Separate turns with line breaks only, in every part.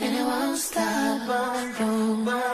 and it won't stop. Boom, boom.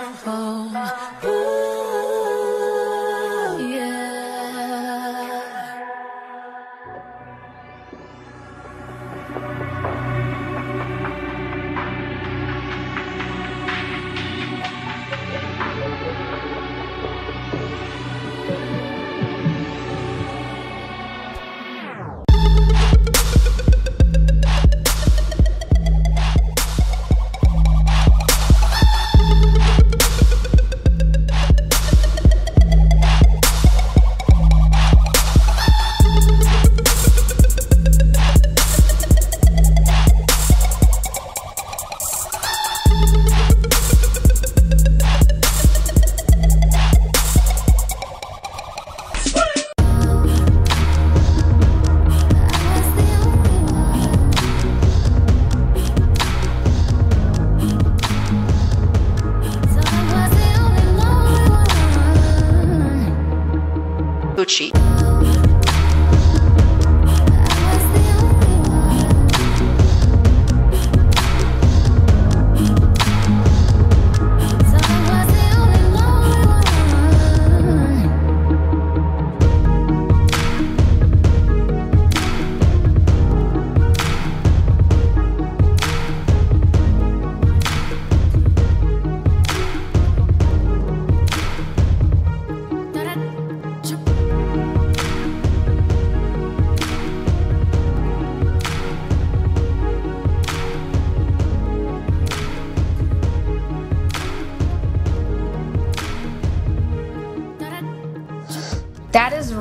That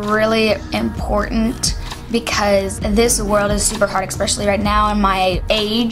really important because this world is super hard, especially right now in my age.